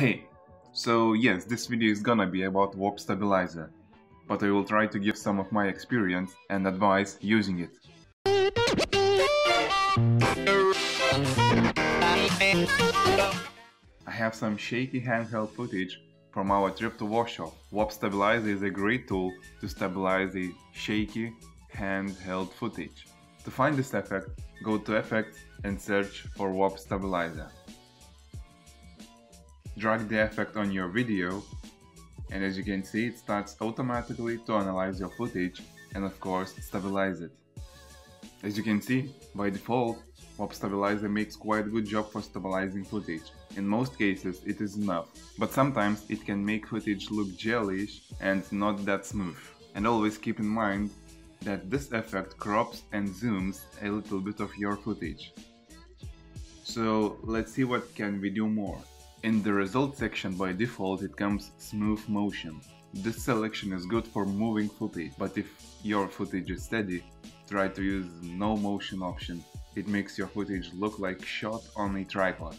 Hey, so yes, this video is gonna be about warp stabilizer, but I will try to give some of my experience and advice using it. I have some shaky handheld footage from our trip to Warsaw. Warp Stabilizer is a great tool to stabilize the shaky handheld footage. To find this effect, go to Effects and search for Warp Stabilizer. Drag the effect on your video and as you can see it starts automatically to analyze your footage and of course stabilize it. As you can see, by default, Warp Stabilizer makes quite a good job for stabilizing footage. In most cases it is enough, but sometimes it can make footage look jellyish and not that smooth. And always keep in mind that this effect crops and zooms a little bit of your footage. So let's see what can we do more. In the result section by default it comes smooth motion. This selection is good for moving footage, but if your footage is steady, try to use no motion option. It makes your footage look like shot on a tripod.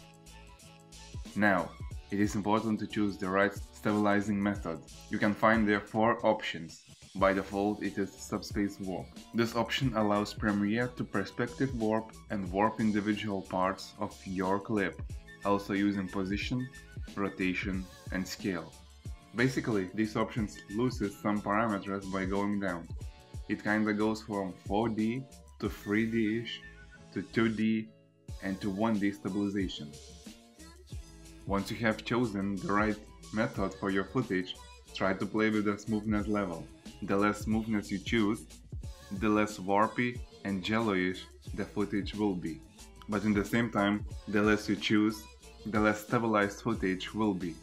Now, it is important to choose the right stabilizing method. You can find there four options. By default, it is subspace warp. This option allows Premiere to perspective warp and warp individual parts of your clip, also using position, rotation and scale. Basically, these options loses some parameters by going down. It kinda goes from 4D to 3D-ish to 2D and to 1D stabilization. Once you have chosen the right method for your footage, try to play with the smoothness level. The less smoothness you choose, the less warpy and jello-ish the footage will be. But in the same time, the less you choose, the less stabilized footage will be.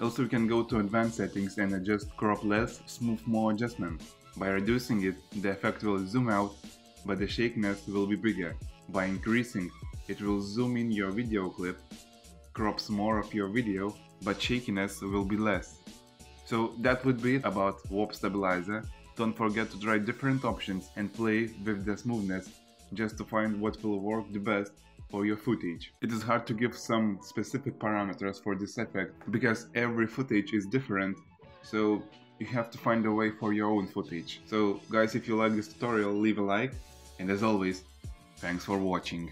Also you can go to advanced settings and adjust crop less, smooth more adjustment. By reducing it, the effect will zoom out, but the shakiness will be bigger. By increasing, it will zoom in your video clip, crops more of your video, but shakiness will be less. So that would be it about Warp Stabilizer. Don't forget to try different options and play with the smoothness just to find what will work the best for your footage. It is hard to give some specific parameters for this effect because every footage is different so you have to find a way for your own footage. So guys if you like this tutorial leave a like and as always thanks for watching.